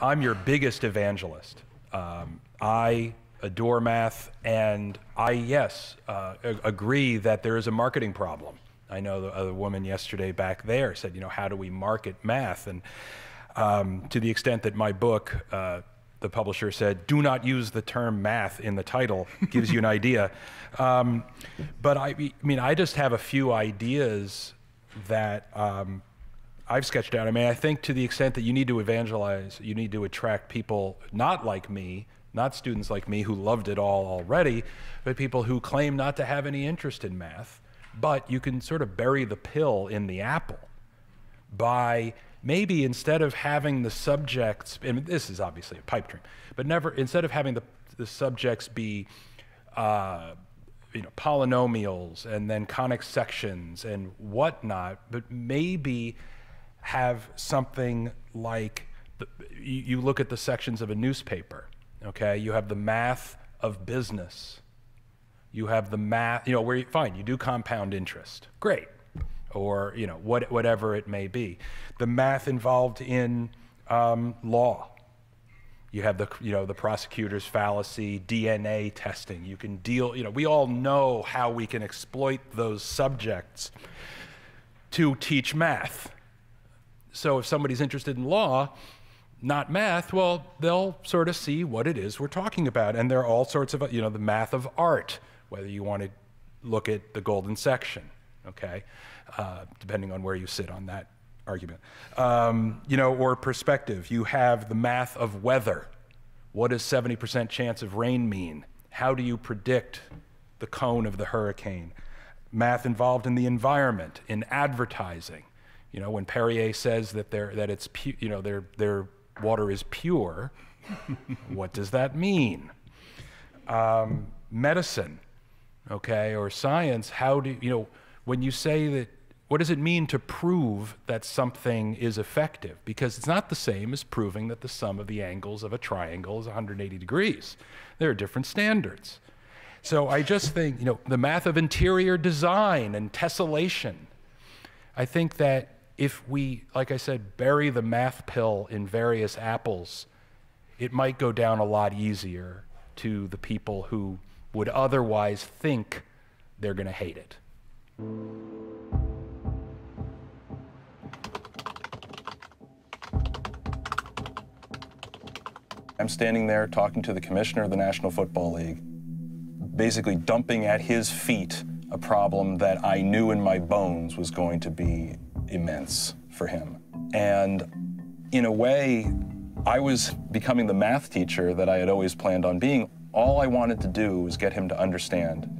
I'm your biggest evangelist. Um, I adore math, and I, yes, uh, agree that there is a marketing problem. I know the other woman yesterday back there said, you know, how do we market math? And um, to the extent that my book, uh, the publisher said, do not use the term math in the title, gives you an idea. Um, but I, I, mean, I just have a few ideas that um, I've sketched out. I mean, I think to the extent that you need to evangelize, you need to attract people not like me, not students like me who loved it all already, but people who claim not to have any interest in math. But you can sort of bury the pill in the apple by maybe instead of having the subjects, and this is obviously a pipe dream, but never, instead of having the, the subjects be, uh, you know, polynomials and then conic sections and whatnot, but maybe have something like the, you, look at the sections of a newspaper, okay? You have the math of business. You have the math, you know, where you, fine, you do compound interest. Great. Or, you know, what, whatever it may be. The math involved in um, law. You have the, you know, the prosecutor's fallacy, DNA testing. You can deal, you know, we all know how we can exploit those subjects to teach math so if somebody's interested in law, not math, well, they'll sort of see what it is we're talking about. And there are all sorts of, you know, the math of art, whether you want to look at the golden section, okay, uh, depending on where you sit on that argument. Um, you know, or perspective. You have the math of weather. What does 70% chance of rain mean? How do you predict the cone of the hurricane? Math involved in the environment, in advertising. You know, when Perrier says that, they that it's pu- you know, their, their water is pure, what does that mean? Um, medicine, okay, or science, how do you know, when you say that, what does it mean to prove that something is effective? Because it's not the same as proving that the sum of the angles of a triangle is 180 degrees. There are different standards. So I just think, you know, the math of interior design and tessellation. I think that if we, like I said, bury the math pill in various apples, it might go down a lot easier to the people who would otherwise think they're going to hate it. I'm standing there talking to the commissioner of the National Football League, basically dumping at his feet a problem that I knew in my bones was going to be immense for him. And in a way, I was becoming the math teacher that I had always planned on being. All I wanted to do was get him to understand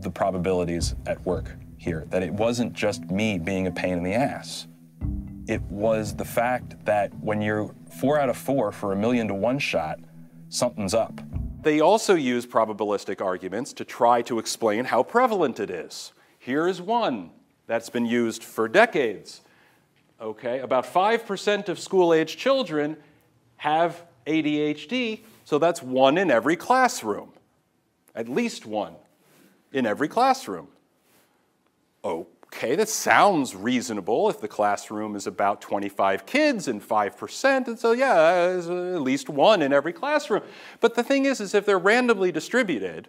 the probabilities at work here, that it wasn't just me being a pain in the ass. It was the fact that when you're four out of four for a million to one shot, something's up. They also use probabilistic arguments to try to explain how prevalent it is. Here is one that's been used for decades. Okay, about 5% of school age children have ADHD, so that's one in every classroom. At least one in every classroom. Okay, that sounds reasonable if the classroom is about 25 kids and 5%, and so yeah, at least one in every classroom. But the thing is, is if they're randomly distributed,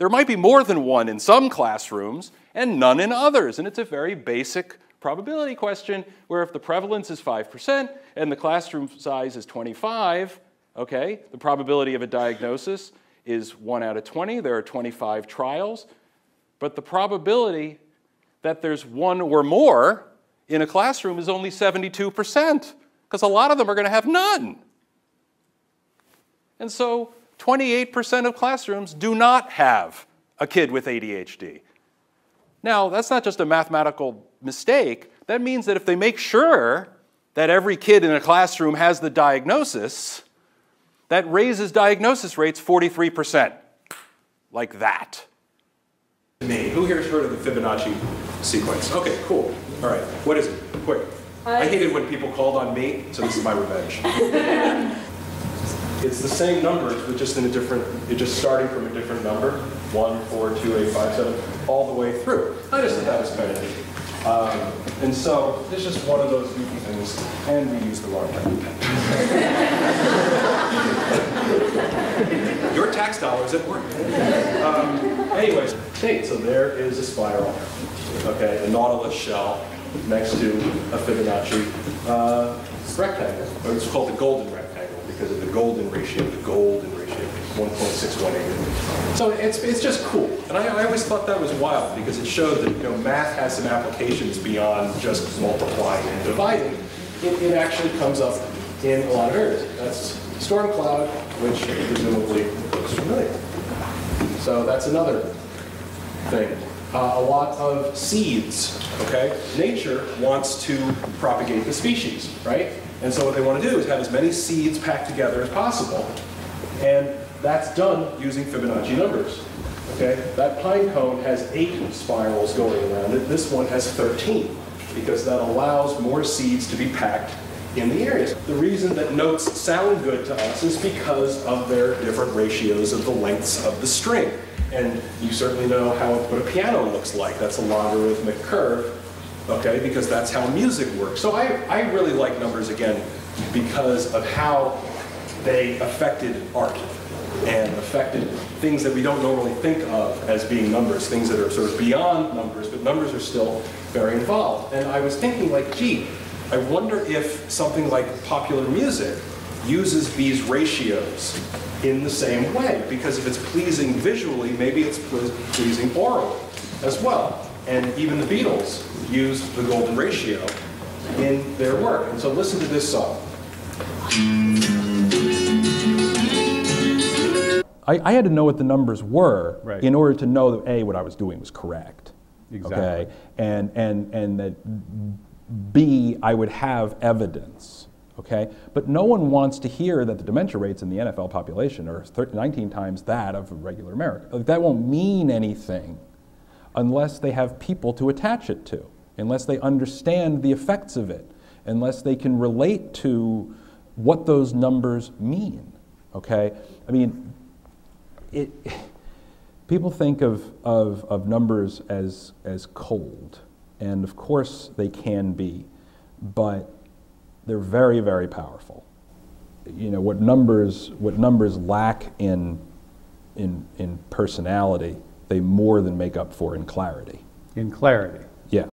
there might be more than one in some classrooms and none in others. And it's a very basic probability question where if the prevalence is 5% and the classroom size is 25, okay, the probability of a diagnosis is 1 out of 20. There are 25 trials. But the probability that there's one or more in a classroom is only 72%, because a lot of them are going to have none. And so 28% of classrooms do not have a kid with ADHD. Now, that's not just a mathematical mistake. That means that if they make sure that every kid in a classroom has the diagnosis, that raises diagnosis rates 43%. Like that. Me. Who here's heard of the Fibonacci sequence? Okay, cool. All right. What is it? Quick. I hated when people called on me, so this is my revenge. it's the same numbers, but just in a different, you're just starting from a different number. One, four, two, eight, five, seven, all the way through. I just thought that was kind of neat. Um, and so it's just one of those goofy things and we use the wrong pen. Your tax dollars at work. Um, anyways, hey, so there is a spiral, okay, a nautilus shell next to a Fibonacci uh, rectangle, or it's called the golden rectangle of the golden ratio, ratio, 1.618. So it's, it's just cool. And I, I always thought that was wild because it showed that you know, math has some applications beyond just multiplying and dividing. It, it actually comes up in a lot of areas. That's storm cloud, which presumably looks familiar. So that's another thing. Uh, a lot of seeds, okay? Nature wants to propagate the species, right? And so what they want to do is have as many seeds packed together as possible. And that's done using Fibonacci numbers. Okay? That pine cone has eight spirals going around it. This one has 13 because that allows more seeds to be packed in the areas. The reason that notes sound good to us is because of their different ratios of the lengths of the string. And you certainly know how what a piano looks like. That's a logarithmic curve, okay, because that's how music works. So I, I really like numbers, again, because of how they affected art and affected things that we don't normally think of as being numbers, things that are sort of beyond numbers, but numbers are still very involved. And I was thinking like, gee, I wonder if something like popular music uses these ratios in the same way, because if it's pleasing visually, maybe it's pleasing orally as well. And even the Beatles used the golden ratio in their work. And so listen to this song. I, I, had to know what the numbers were right. in order to know that A, what I was doing was correct. Exactly. Okay? And, and, and that B, I would have evidence. Okay? But no one wants to hear that the dementia rates in the NFL population are 19 times that of regular America. Like, that won't mean anything unless they have people to attach it to, unless they understand the effects of it, unless they can relate to what those numbers mean. Okay? I mean, it, people think of, of, of numbers as, as cold, and of course they can be, but they're very, very powerful. You know, what numbers, what numbers lack in, in, in personality, they more than make up for in clarity. In clarity.